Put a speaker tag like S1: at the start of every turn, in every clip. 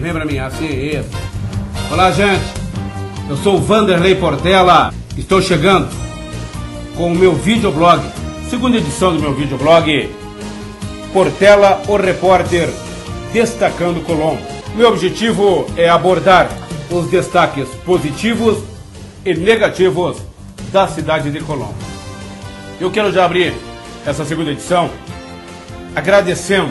S1: Vem pra mim, assim, isso. Olá, gente. Eu sou o Vanderlei Portela. Estou chegando com o meu videoblog. Segunda edição do meu videoblog. Portela, o repórter, destacando Colombo. Meu objetivo é abordar os destaques positivos e negativos da cidade de Colombo. Eu quero já abrir essa segunda edição agradecendo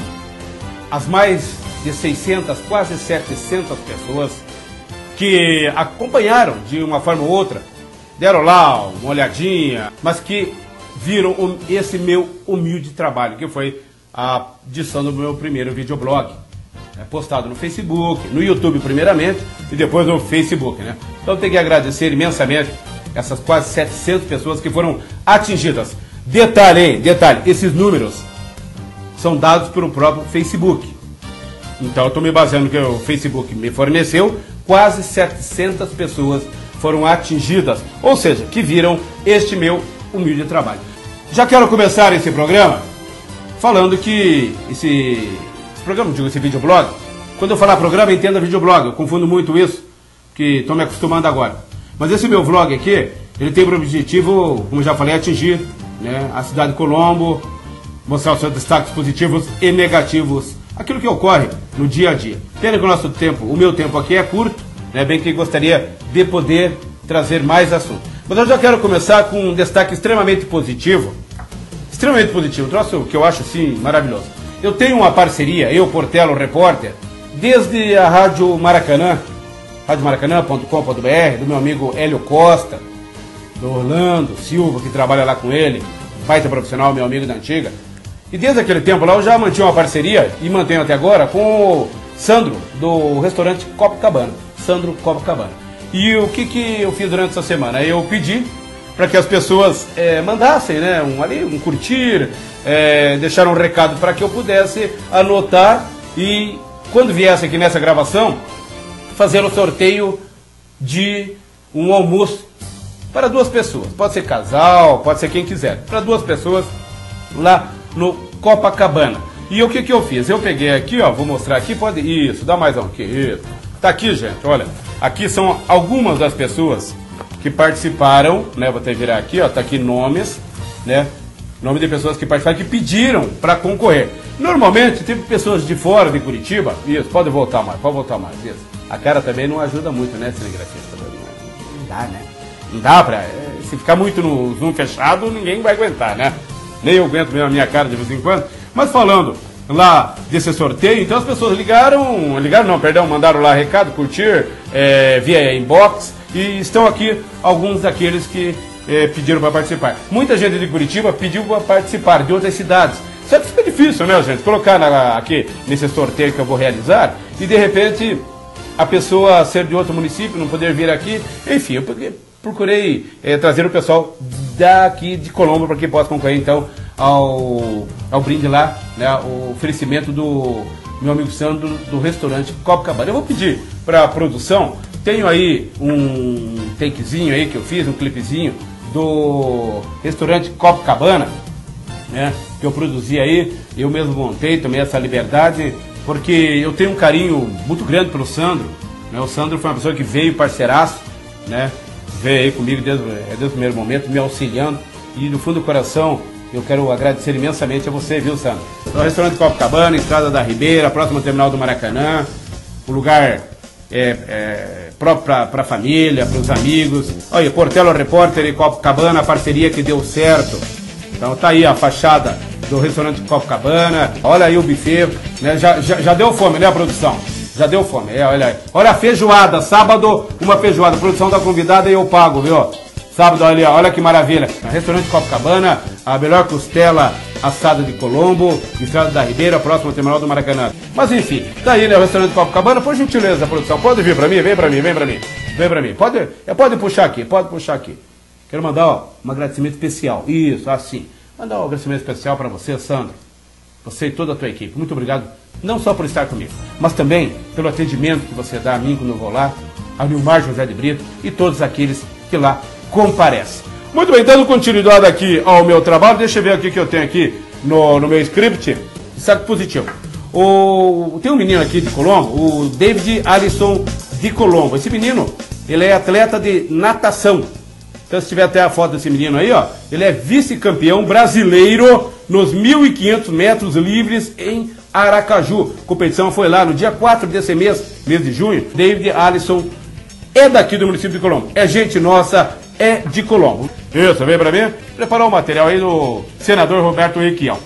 S1: as mais de 600, quase 700 pessoas que acompanharam de uma forma ou outra, deram lá uma olhadinha, mas que viram esse meu humilde trabalho, que foi a edição do meu primeiro videoblog. É postado no Facebook, no YouTube primeiramente e depois no Facebook, né? Então tenho que agradecer imensamente essas quase 700 pessoas que foram atingidas. Detalhe, hein? detalhe, esses números são dados pelo próprio Facebook. Então eu estou me baseando no que o Facebook me forneceu, quase 700 pessoas foram atingidas, ou seja, que viram este meu humilde trabalho. Já quero começar esse programa falando que esse, esse programa, digo esse videoblog, quando eu falar programa, entenda videoblog, eu confundo muito isso, que estou me acostumando agora. Mas esse meu vlog aqui, ele tem por objetivo, como já falei, atingir né, a cidade de Colombo, mostrar os seus destaques positivos e negativos aquilo que ocorre no dia a dia. Pena que o nosso tempo, o meu tempo aqui é curto, né, bem que gostaria de poder trazer mais assuntos. Mas eu já quero começar com um destaque extremamente positivo, extremamente positivo, um troço que eu acho assim maravilhoso. Eu tenho uma parceria, eu, Portelo, repórter, desde a Rádio Maracanã, radiomaracanã.com.br, do meu amigo Hélio Costa, do Orlando Silva, que trabalha lá com ele, baita profissional, meu amigo da antiga, e desde aquele tempo lá eu já mantinha uma parceria e mantenho até agora com o Sandro, do restaurante Copacabana. Sandro Copacabana. E o que, que eu fiz durante essa semana? Eu pedi para que as pessoas é, mandassem né, um, ali, um curtir, é, deixar um recado para que eu pudesse anotar e quando viesse aqui nessa gravação, fazer o sorteio de um almoço para duas pessoas. Pode ser casal, pode ser quem quiser. Para duas pessoas lá no Copacabana. E o que, que eu fiz? Eu peguei aqui, ó, vou mostrar aqui, pode. Isso, dá mais um. Que isso. Tá aqui, gente, olha. Aqui são algumas das pessoas que participaram, né? Vou até virar aqui, ó, tá aqui nomes, né? Nome de pessoas que participaram, que pediram para concorrer. Normalmente, tem pessoas de fora de Curitiba, isso, pode voltar mais, pode voltar mais, isso. A cara também não ajuda muito, né, cinegrafista? Não dá, né? Não dá pra. Se ficar muito no zoom fechado, ninguém vai aguentar, né? Nem eu aguento a minha cara de vez em quando. Mas falando lá desse sorteio, então as pessoas ligaram, ligaram não, perdão, mandaram lá recado, curtir é, via inbox e estão aqui alguns daqueles que é, pediram para participar. Muita gente de Curitiba pediu para participar de outras cidades. Só que fica difícil, né, gente? Colocar na, aqui nesse sorteio que eu vou realizar e de repente a pessoa ser de outro município, não poder vir aqui. Enfim, eu procurei é, trazer o pessoal daqui de Colombo para que possa concorrer então ao, ao brinde lá, né, o oferecimento do meu amigo Sandro do restaurante Copacabana. Eu vou pedir para a produção, tenho aí um takezinho aí que eu fiz, um clipezinho do restaurante Copacabana, né, que eu produzi aí, eu mesmo montei, tomei essa liberdade, porque eu tenho um carinho muito grande pelo Sandro, né, o Sandro foi uma pessoa que veio parceiraço, né, veio aí comigo desde, é, desde o primeiro momento, me auxiliando. E do fundo do coração, eu quero agradecer imensamente a você, viu, Sandro? O restaurante Copacabana, Estrada da Ribeira, próximo terminal do Maracanã, o lugar é, é, próprio para a família, para os amigos. Olha, Portelo Repórter e Copacabana, a parceria que deu certo. Então tá aí a fachada do restaurante Copacabana. Olha aí o buffet, né? já, já, já deu fome, né, produção? Já deu fome. É, olha aí. Olha a feijoada. Sábado, uma feijoada. Produção da convidada e eu pago, viu? Sábado, olha, olha que maravilha. Restaurante Copacabana, a melhor costela assada de Colombo, Estrada da Ribeira, próximo ao terminal do Maracanã. Mas enfim, tá aí, né? O restaurante Copacabana, por gentileza, produção. Pode vir pra mim, vem pra mim, vem pra mim. Vem pra mim. Pode, é, pode puxar aqui, pode puxar aqui. Quero mandar ó, um agradecimento especial. Isso, assim. Mandar um agradecimento especial para você, Sandro. Você e toda a tua equipe. Muito obrigado não só por estar comigo, mas também pelo atendimento que você dá a mim quando eu vou lá, ao Nilmar José de Brito e todos aqueles que lá comparecem. Muito bem, dando continuidade aqui ao meu trabalho, deixa eu ver aqui que eu tenho aqui no, no meu script, saco positivo. O, tem um menino aqui de Colombo, o David Alisson de Colombo. Esse menino, ele é atleta de natação. Então, se tiver até a foto desse menino aí, ó, ele é vice-campeão brasileiro nos 1.500 metros livres em Aracaju. A competição foi lá no dia 4 desse mês, mês de junho. David Alisson é daqui do município de Colombo. É gente nossa, é de Colombo. Isso, vem para mim? Preparar o material aí do senador Roberto Requião.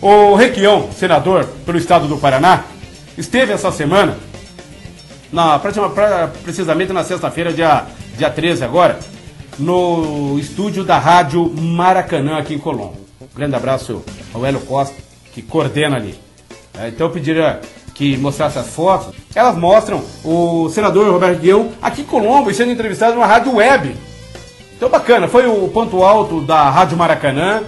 S1: O Requião, senador pelo estado do Paraná, esteve essa semana, na, precisamente na sexta-feira, dia, dia 13 agora, no estúdio da Rádio Maracanã aqui em Colombo. Um grande abraço ao Hélio Costa, que coordena ali. É, então eu pediria que mostrasse as fotos. Elas mostram o senador Roberto Guião aqui em Colombo e sendo entrevistado numa rádio web. Então bacana, foi o ponto alto da Rádio Maracanã.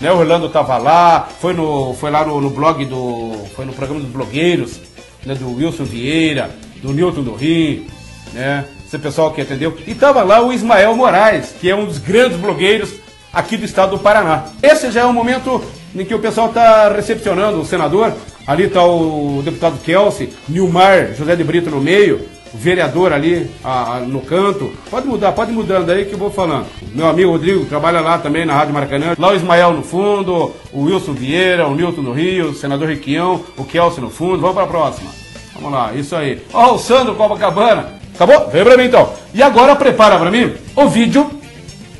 S1: Né, o Orlando estava lá, foi, no, foi lá no, no, blog do. Foi no programa dos blogueiros, né, do Wilson Vieira, do Newton do Rio, né? Esse pessoal que atendeu. E estava lá o Ismael Moraes, que é um dos grandes blogueiros aqui do estado do Paraná. Esse já é o momento em que o pessoal está recepcionando o senador. Ali está o deputado Kelsey, Nilmar José de Brito no meio, o vereador ali a, a, no canto. Pode mudar, pode mudando aí que eu vou falando. Meu amigo Rodrigo trabalha lá também na Rádio Maracanã. Lá o Ismael no fundo, o Wilson Vieira, o Nilton no Rio, o senador Riquião, o Kelsey no fundo. Vamos para a próxima. Vamos lá, isso aí. Ó, o Sandro Copacabana. Acabou? Vem para mim então. E agora prepara para mim o vídeo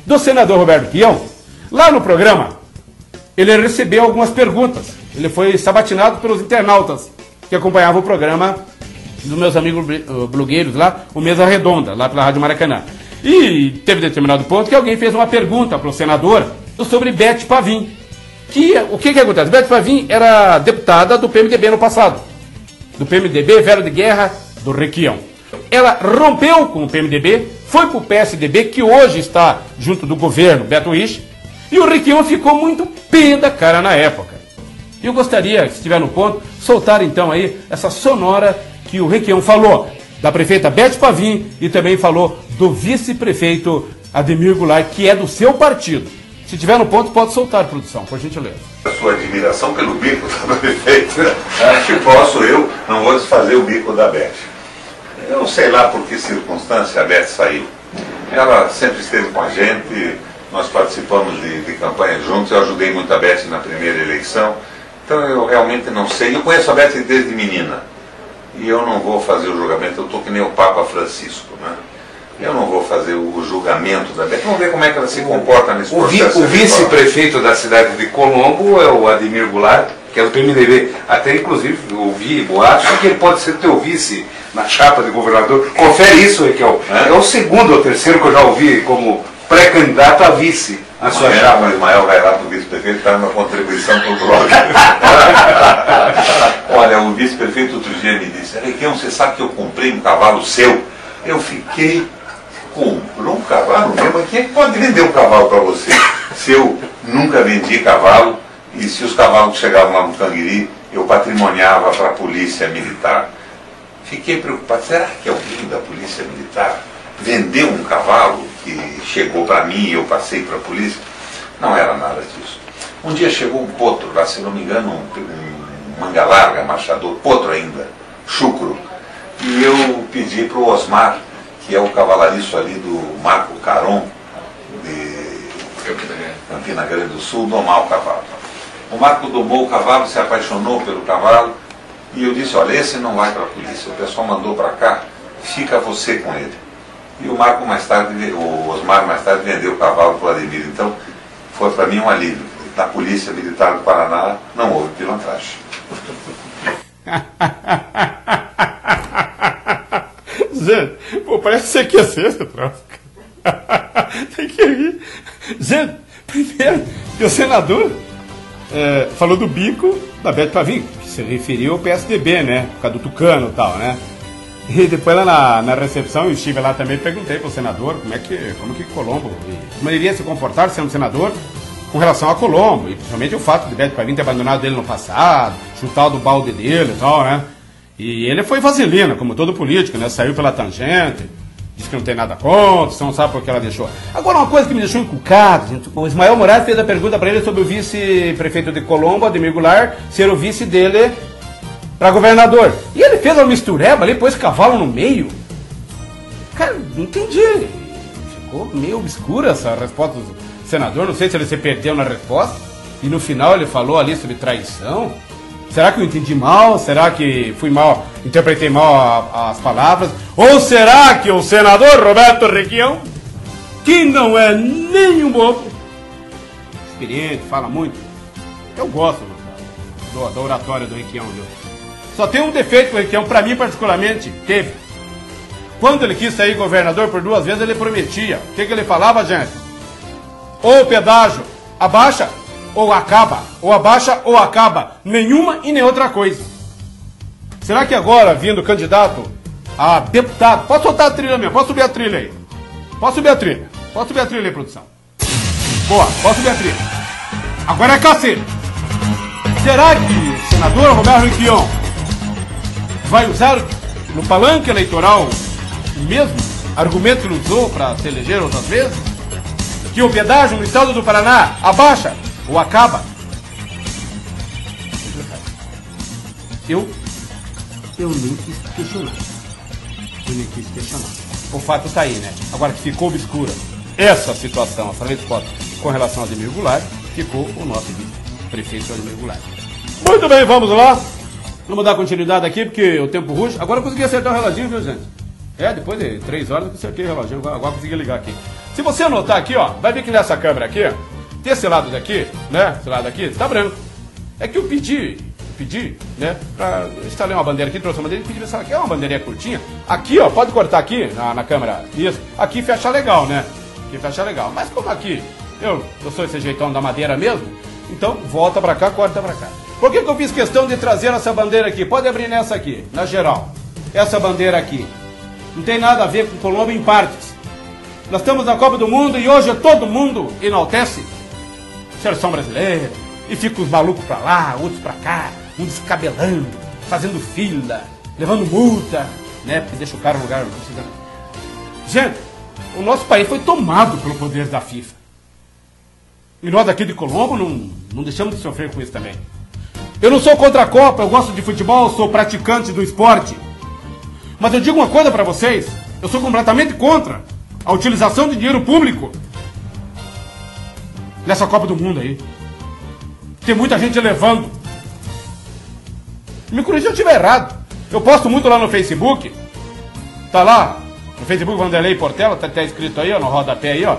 S1: do senador Roberto Quião. Lá no programa, ele recebeu algumas perguntas. Ele foi sabatinado pelos internautas que acompanhavam o programa dos meus amigos blogueiros lá, o Mesa Redonda, lá pela Rádio Maracanã. E teve determinado ponto que alguém fez uma pergunta para o senador sobre Bete Pavim. Que, o que, que acontece? Bete Pavim era deputada do PMDB no passado. Do PMDB, velho de guerra, do Requião. Ela rompeu com o PMDB, foi para o PSDB, que hoje está junto do governo Beto Rich, e o Requião ficou muito pé da cara na época. Eu gostaria, se estiver no ponto, soltar então aí essa sonora que o Requião falou da prefeita Beth Pavim e também falou do vice-prefeito Ademir Goulart, que é do seu partido. Se tiver no ponto, pode soltar, produção, por gentileza.
S2: A sua admiração pelo bico da prefeita, acho que posso eu, não vou desfazer o bico da Beth. Eu sei lá por que circunstância a Beth saiu. Ela sempre esteve com a gente, nós participamos de, de campanha juntos, eu ajudei muito a Beth na primeira eleição, então eu realmente não sei. Eu conheço a Beth desde menina e eu não vou fazer o julgamento, eu estou que nem o Papa Francisco, né? Eu não vou fazer o julgamento da Beth. Vamos ver como é que ela se comporta nesse
S3: o
S2: processo.
S3: O vice-prefeito da cidade de Colombo é o Ademir Goulart, que é do PMDB. Até inclusive ouvi boatos que ele pode ser teu vice na chapa de governador. Confere isso, Raquel. É? é o segundo ou terceiro que eu já ouvi como pré-candidato a vice
S2: na sua Ismael, chapa. Ismael vai lá para o vice-prefeito dar uma contribuição para o blog. Olha, o vice-prefeito outro dia me disse, Requião, você sabe que eu comprei um cavalo seu? Eu fiquei, comprou um cavalo mesmo? Quem é pode vender um cavalo para você? Se eu nunca vendi cavalo e se os cavalos chegavam lá no Canguiri, eu patrimoniava para a polícia militar. Fiquei preocupado, será que alguém da polícia militar vendeu um cavalo que chegou para mim e eu passei para a polícia. Não era nada disso. Um dia chegou um potro lá, se não me engano, um, um manga larga, marchador, potro ainda, chucro. E eu pedi para o Osmar, que é o cavalariço ali do Marco Caron, de Campina Grande do Sul, domar o cavalo. O Marco domou o cavalo, se apaixonou pelo cavalo, e eu disse, olha, esse não vai para a polícia, o pessoal mandou para cá, fica você com ele. E o Marco mais tarde, o Osmar mais tarde vendeu o cavalo para o Ademir. Então, foi para mim um alívio. Na Polícia Militar do Paraná não houve pilantragem.
S1: Zé, pô, parece que você quer ser essa. Tem que rir. Zé, primeiro, o senador é, falou do bico da Beto Pavim, que se referiu ao PSDB, né? Por causa do Tucano e tal, né? E depois lá na, na recepção, eu estive lá também, perguntei para o senador como é que, como que Colombo, como ele iria se comportar sendo senador com relação a Colombo, e principalmente o fato de Beto Pavinho ter abandonado ele no passado, chutado o balde dele e tal, né? E ele foi vaselina, como todo político, né? Saiu pela tangente, disse que não tem nada contra, você não sabe por que ela deixou. Agora, uma coisa que me deixou encucado, gente, o Ismael Moraes fez a pergunta para ele sobre o vice-prefeito de Colombo, Ademir Goulart, ser o vice dele para governador. E ele fez uma mistureba ali, pôs cavalo no meio. Cara, não entendi. Ficou meio obscura essa resposta do senador. Não sei se ele se perdeu na resposta. E no final ele falou ali sobre traição. Será que eu entendi mal? Será que fui mal, interpretei mal a, as palavras? Ou será que o senador Roberto Requião, que não é nenhum bobo, experiente, fala muito, eu gosto do, do oratório do Requião, viu? Só tem um defeito que o Requião, para mim particularmente, teve. Quando ele quis sair governador por duas vezes, ele prometia. O que, que ele falava, gente? Ou pedágio abaixa ou acaba. Ou abaixa ou acaba. Nenhuma e nem outra coisa. Será que agora, vindo candidato a deputado, posso soltar a trilha mesmo? Posso subir a trilha aí? Posso subir a trilha? Posso subir a trilha aí, produção? Boa, posso subir a trilha. Agora é cacete. Será que o senador Roberto Riquion vai usar no palanque eleitoral o mesmo argumento que ele usou para se eleger outras vezes? Que o pedágio no estado do Paraná abaixa ou acaba? Eu, eu nem quis questionar. Eu nem quis questionar. O fato está aí, né? Agora que ficou obscura essa situação, essa resposta com relação a Ademir Goulart, ficou o nosso vice-prefeito Ademir Goulart. Muito bem, vamos lá. Vamos dar continuidade aqui, porque o tempo ruge. Agora eu consegui acertar o reloginho, viu, gente? É, depois de três horas eu acertei o reloginho, agora, agora consegui ligar aqui. Se você anotar aqui, ó, vai ver que nessa câmera aqui, ó, esse lado daqui, né? Esse lado aqui, está branco. É que eu pedi, pedi, né? Pra instalei uma bandeira aqui, trouxe uma bandeira e pedi pra que é uma bandeirinha curtinha. Aqui, ó, pode cortar aqui na, na câmera. Isso. Aqui fecha legal, né? Aqui fecha legal. Mas como aqui, eu, eu sou esse jeitão da madeira mesmo, então volta pra cá, corta pra cá. Por que, que eu fiz questão de trazer essa bandeira aqui? Pode abrir nessa aqui, na geral. Essa bandeira aqui. Não tem nada a ver com Colômbia em partes. Nós estamos na Copa do Mundo e hoje todo mundo enaltece seleção brasileira, e fica os malucos pra lá, outros pra cá, um descabelando, fazendo fila, levando multa, né? Porque deixa o cara no lugar. Gente, o nosso país foi tomado pelo poder da FIFA. E nós aqui de Colombo não, não deixamos de sofrer com isso também. Eu não sou contra a Copa, eu gosto de futebol, sou praticante do esporte. Mas eu digo uma coisa para vocês, eu sou completamente contra a utilização de dinheiro público nessa Copa do Mundo aí. Tem muita gente levando. Me corrija se eu estiver errado. Eu posto muito lá no Facebook. Tá lá, no Facebook Vanderlei Portela, tá, tá escrito aí, ó, no rodapé aí, ó.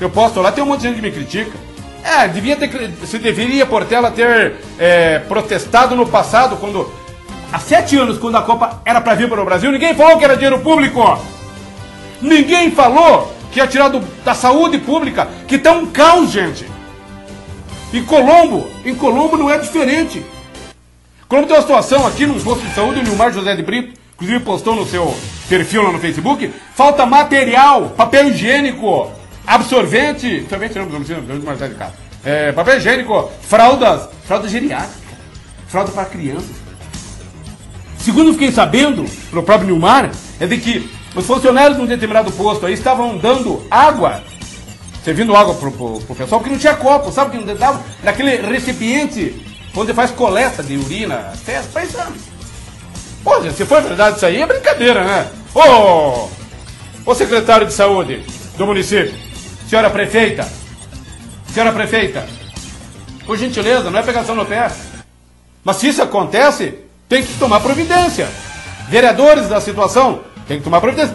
S1: Eu posto lá, tem um monte de gente que me critica. É, devia ter, se deveria Portela ter é, protestado no passado, quando há sete anos, quando a Copa era para vir para o Brasil, ninguém falou que era dinheiro público. Ninguém falou que é tirado da saúde pública, que está um caos, gente. E Colombo, em Colombo não é diferente. Colombo tem uma situação aqui num posto de saúde, o Nilmar José de Brito, inclusive postou no seu perfil lá no Facebook, falta material, papel higiênico, absorvente, absorvente não, não precisa, mais de casa. É, papel higiênico, fraldas, fralda geriátrica, fralda para crianças. Segundo fiquei sabendo, pelo próprio Nilmar, é de que os funcionários de um determinado posto aí estavam dando água, servindo água pro, pro, pro pessoal, que não tinha copo, sabe que não dava? Naquele recipiente onde faz coleta de urina, festa, faz exame. Pô, gente, se for verdade isso aí, é brincadeira, né? Ô, ô secretário de saúde do município, senhora prefeita, senhora prefeita, por gentileza, não é pegação no pé. Mas se isso acontece, tem que tomar providência. Vereadores da situação tem que tomar providência.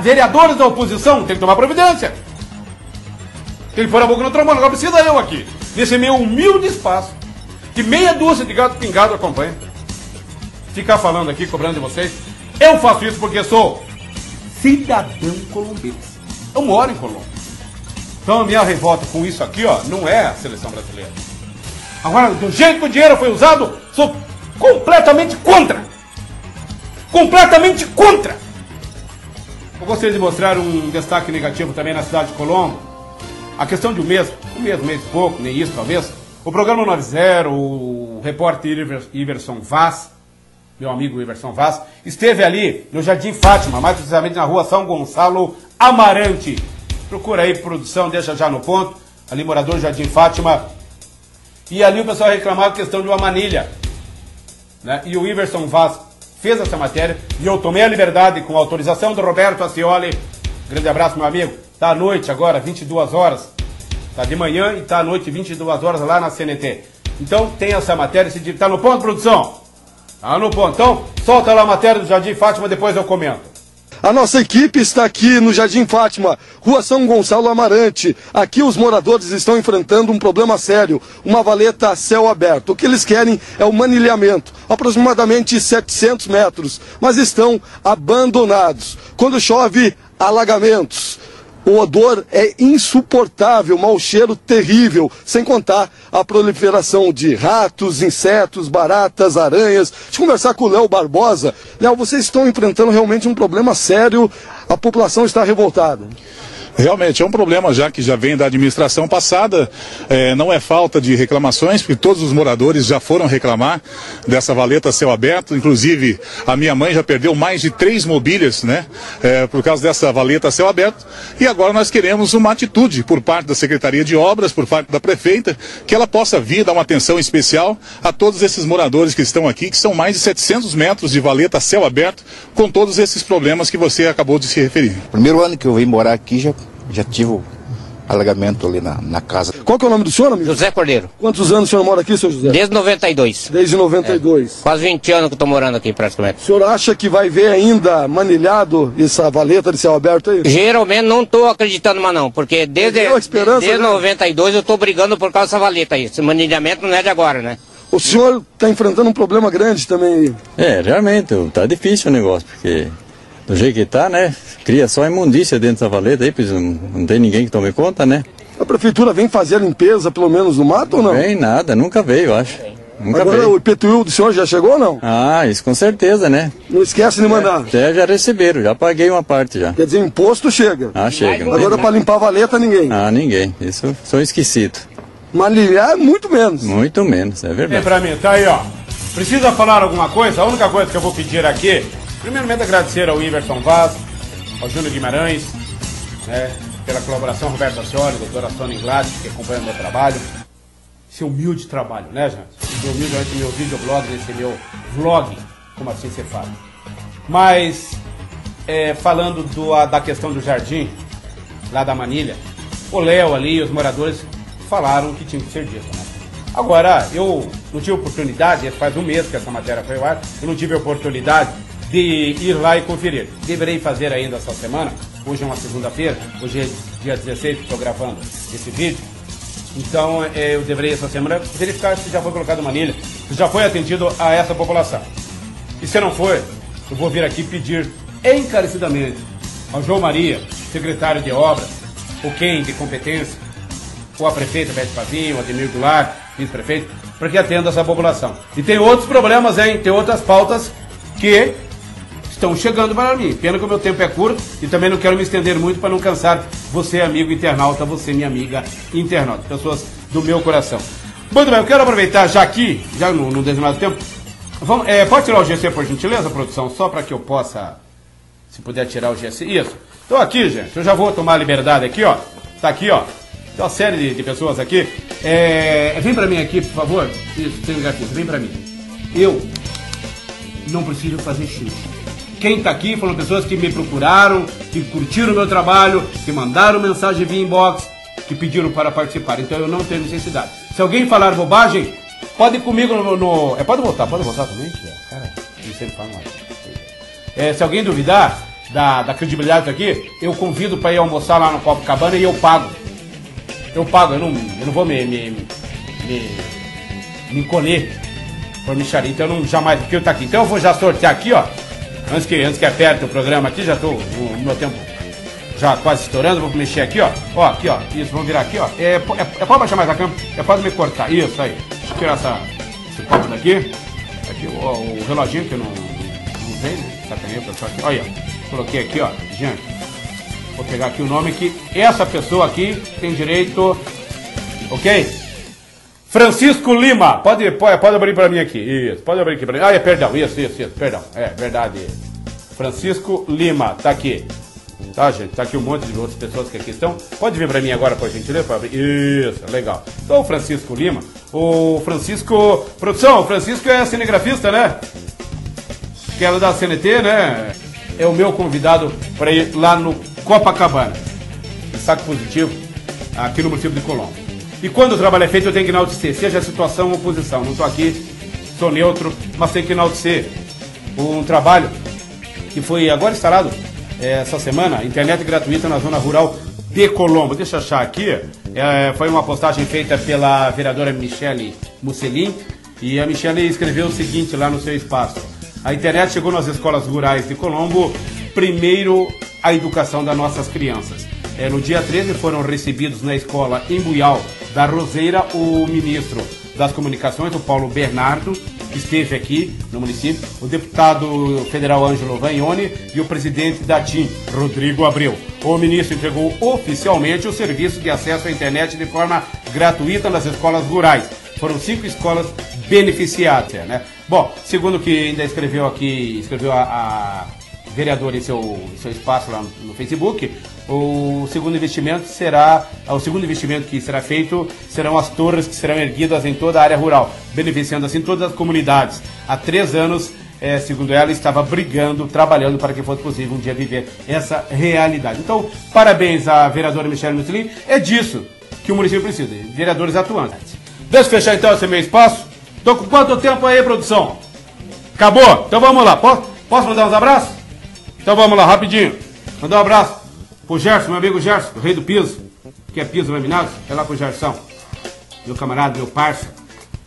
S1: Vereadores da oposição, tem que tomar providência. Tem que pôr a boca no trombone. Agora precisa eu aqui, nesse meu humilde espaço, que meia dúzia de gato pingado acompanha. Ficar falando aqui, cobrando de vocês. Eu faço isso porque sou cidadão colombiense. Eu moro em Colômbia. Então a minha revolta com isso aqui, ó, não é a seleção brasileira. Agora, do jeito que o dinheiro foi usado, sou completamente contra. Completamente contra. Eu gostaria de mostrar um destaque negativo também na cidade de Colombo. A questão de um mês, um mês, um mês pouco, nem isso talvez. O programa 90, o repórter Iverson Vaz, meu amigo Iverson Vaz, esteve ali no Jardim Fátima, mais precisamente na rua São Gonçalo Amarante. Procura aí, produção, deixa já no ponto. Ali, morador Jardim Fátima. E ali o pessoal reclamava a questão de uma manilha. né? E o Iverson Vaz fez essa matéria e eu tomei a liberdade com a autorização do Roberto Acioli. Grande abraço, meu amigo. Tá à noite agora, 22 horas. Tá de manhã e tá à noite, 22 horas lá na CNT. Então tem essa matéria, se tá no ponto, produção? Tá no ponto. Então, solta lá a matéria do Jardim Fátima, depois eu comento.
S4: A nossa equipe está aqui no Jardim Fátima, Rua São Gonçalo Amarante. Aqui os moradores estão enfrentando um problema sério, uma valeta a céu aberto. O que eles querem é o manilhamento, aproximadamente 700 metros, mas estão abandonados. Quando chove, alagamentos. O odor é insuportável, mau cheiro terrível, sem contar a proliferação de ratos, insetos, baratas, aranhas. Deixa eu conversar com o Léo Barbosa. Léo, vocês estão enfrentando realmente um problema sério, a população está revoltada.
S5: Realmente, é um problema já que já vem da administração passada. É, não é falta de reclamações, porque todos os moradores já foram reclamar dessa valeta céu aberto. Inclusive, a minha mãe já perdeu mais de três mobílias, né? É, por causa dessa valeta céu aberto. E agora nós queremos uma atitude por parte da Secretaria de Obras, por parte da prefeita, que ela possa vir dar uma atenção especial a todos esses moradores que estão aqui, que são mais de 700 metros de valeta céu aberto, com todos esses problemas que você acabou de se referir.
S6: Primeiro ano que eu vim morar aqui já já tive o alagamento ali na, na casa.
S4: Qual que é o nome do senhor, amigo?
S7: José Cordeiro.
S4: Quantos anos o senhor mora aqui, senhor José?
S7: Desde 92.
S4: Desde 92.
S7: É, quase 20 anos que eu tô morando aqui, praticamente.
S4: O senhor acha que vai ver ainda manilhado essa valeta de céu aberto aí?
S7: Geralmente não tô acreditando mais não, porque desde,
S4: esperança,
S7: desde
S4: né?
S7: 92 eu tô brigando por causa dessa valeta aí. Esse manilhamento não é de agora, né?
S4: O senhor está enfrentando um problema grande também aí.
S8: É, realmente, tá difícil o negócio, porque do jeito que tá, né? Cria só imundícia dentro da valeta aí, pois não, não tem ninguém que tome conta, né?
S4: A prefeitura vem fazer a limpeza, pelo menos, no mato ou não?
S8: Vem nada, nunca veio, eu acho. Nunca
S4: Agora
S8: veio.
S4: o IPTU do senhor já chegou ou não?
S8: Ah, isso com certeza, né?
S4: Não esquece de mandar.
S8: Até já receberam, já paguei uma parte já.
S4: Quer dizer, imposto chega.
S8: Ah, chega. não
S4: Agora para limpar a valeta, ninguém.
S8: Ah, ninguém. Isso são esquecidos.
S4: Manilhar, muito menos.
S8: Muito menos, é
S1: Vem
S8: verdade.
S1: pra mim, tá aí, ó. Precisa falar alguma coisa? A única coisa que eu vou pedir aqui, primeiramente agradecer ao Iverson Vaz, ao Júnior Guimarães, né, pela colaboração, Roberto Acioli, doutora Sônia Inglade, que acompanha o meu trabalho. Esse humilde trabalho, né, gente? Esse humilde esse meu videoblog, esse meu vlog, como assim você fala. Mas, é, falando do- a- da questão do jardim, lá da Manilha, o Léo ali os moradores falaram que tinha que ser dito, né? Agora, eu não tive oportunidade, faz um mês que essa matéria foi ao ar, eu não tive oportunidade de ir lá e conferir. Deverei fazer ainda essa semana, hoje é uma segunda-feira, hoje é dia 16 que estou gravando esse vídeo. Então, eh, eu deverei essa semana verificar se já foi colocado manilha, se já foi atendido a essa população. E se não for, eu vou vir aqui pedir encarecidamente ao João Maria, secretário de obras, o quem de competência, ou a prefeita Bete Pazinho, Ademir Goulart, vice-prefeito, para que atenda essa população. E tem outros problemas, hein? Tem outras pautas que estão chegando para mim. Pena que o meu tempo é curto e também não quero me estender muito para não cansar você, amigo internauta, você, minha amiga internauta, pessoas do meu coração. Muito bem, eu quero aproveitar já aqui, já não deixo mais tempo. Vamos, é, pode tirar o GC por gentileza, produção, só para que eu possa, se puder tirar o GC. Isso. Então aqui, gente, eu já vou tomar a liberdade aqui, ó. Tá aqui, ó. Tem uma série de, de pessoas aqui. É, vem pra mim aqui, por favor. Isso, tem um grafite, vem pra mim. Eu não preciso fazer xixi. Quem tá aqui foram pessoas que me procuraram, que curtiram o meu trabalho, que mandaram mensagem via inbox, que pediram para participar. Então eu não tenho necessidade. Se alguém falar bobagem, pode ir comigo no. no- é, pode voltar, pode voltar também? é, Cara, mais. É, se alguém duvidar da, da credibilidade aqui, eu convido para ir almoçar lá no Copacabana e eu pago. Eu pago, eu não, eu não vou me, me, me, me encolher. Então eu não jamais, porque eu tá aqui. Então eu vou já sortear aqui, ó. Antes que, antes que aperte o programa aqui, já no, no meu tempo já quase estourando, vou mexer aqui, ó. Ó, aqui, ó. Isso, vamos virar aqui, ó. É, é, é pode baixar mais a câmera? É pode me cortar. Isso aí. Deixa eu tirar essa, esse copo daqui. Aqui o, o reloginho que eu não, não vem, né? Sacanei o pessoal aqui. Olha, ó. Coloquei aqui, ó. Gente, vou pegar aqui o nome que essa pessoa aqui tem direito. Ok? Francisco Lima, pode, pode, pode abrir para mim aqui. Isso, pode abrir aqui para mim. Ah, é, perdão, isso, isso, isso, perdão. É verdade. Francisco Lima, tá aqui. Tá, gente? Tá aqui um monte de outras pessoas que aqui estão. Pode vir para mim agora, por gentileza? Pra abrir. Isso, legal. Então, o Francisco Lima. O Francisco. Produção, o Francisco é cinegrafista, né? Que é da CNT, né? É o meu convidado para ir lá no Copacabana. Saco positivo, aqui no município de Colombo. E quando o trabalho é feito, eu tenho que enaltecer, seja a situação ou oposição. Não estou aqui, sou neutro, mas tenho que enaltecer um trabalho que foi agora instalado é, essa semana, internet gratuita na zona rural de Colombo. Deixa eu achar aqui. É, foi uma postagem feita pela vereadora Michele Musselin. E a Michele escreveu o seguinte lá no seu espaço. A internet chegou nas escolas rurais de Colombo, primeiro a educação das nossas crianças. É, no dia 13 foram recebidos na escola em Buial da Roseira o ministro das Comunicações, o Paulo Bernardo, que esteve aqui no município, o deputado federal Ângelo Vagnoni e o presidente da TIM, Rodrigo Abreu. O ministro entregou oficialmente o serviço de acesso à internet de forma gratuita nas escolas rurais. Foram cinco escolas beneficiadas, né? Bom, segundo que ainda escreveu aqui, escreveu a, a vereadora em seu, seu espaço lá no, Facebook, o segundo investimento será, o segundo investimento que será feito serão as torres que serão erguidas em toda a área rural, beneficiando assim todas as comunidades. Há três anos, é, segundo ela, estava brigando, trabalhando para que fosse possível um dia viver essa realidade. Então, parabéns à vereadora Michelle Mussolini. É disso que o município precisa, de vereadores atuantes. Deixa eu fechar então esse meu espaço. Tô com quanto tempo aí, produção? Acabou? Então vamos lá. Posso, posso mandar uns abraços? Então vamos lá, rapidinho. Mandar um abraço pro Gerson, meu amigo Gerson, o rei do piso, que é piso laminado, é lá pro Gerson. Meu camarada, meu parça.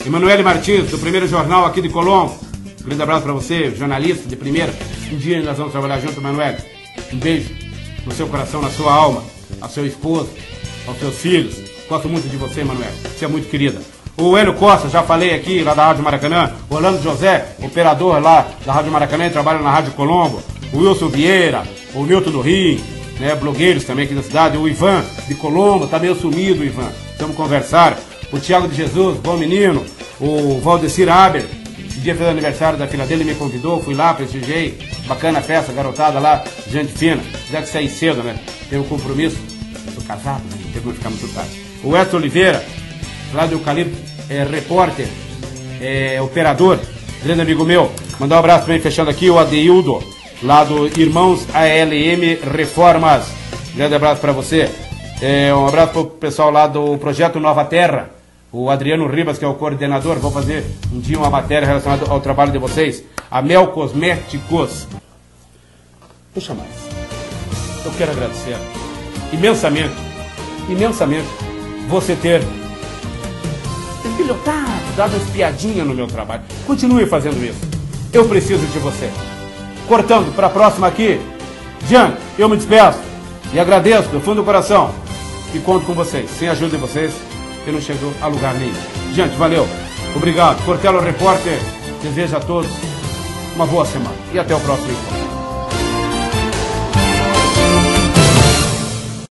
S1: Emanuele Martins, do primeiro jornal aqui de Colombo. Um grande abraço para você, jornalista de primeira. Um dia nós vamos trabalhar junto, Emanuele. Um beijo no seu coração, na sua alma, ao seu esposo, aos seus filhos. Gosto muito de você, Emanuele. Você é muito querida. O Hélio Costa, já falei aqui, lá da Rádio Maracanã. Orlando José, operador lá da Rádio Maracanã, trabalha na Rádio Colombo. O Wilson Vieira, o Milton do Rio, né, blogueiros também aqui da cidade. O Ivan de Colombo, tá meio sumido, Ivan. Vamos conversar. O Tiago de Jesus, bom menino. O Valdecir Aber, esse dia fez aniversário da filha dele, me convidou, fui lá, prestigiei. Bacana festa, garotada lá, gente fina. Já que sair cedo, né? Tem um compromisso. Sou casado, né? Não tem como ficar muito tarde. O Edson Oliveira, lá do Eucalipto, é repórter, é operador, grande amigo meu. Mandar um abraço também, fechando aqui, o Adeildo, lá do Irmãos ALM Reformas. Grande abraço para você. É, um abraço para o pessoal lá do Projeto Nova Terra. O Adriano Ribas, que é o coordenador, vou fazer um dia uma matéria relacionada ao trabalho de vocês. A Mel Cosméticos. Puxa mais. Eu quero agradecer imensamente, imensamente, você ter filhotado, dado uma espiadinha no meu trabalho. Continue fazendo isso. Eu preciso de você. Cortando para a próxima aqui. Jean, eu me despeço e agradeço do fundo do coração e conto com vocês. Sem a ajuda de vocês, eu não chego a lugar nenhum. Gente, valeu. Obrigado. Cortelo Repórter deseja a todos uma boa semana e até o próximo encontro.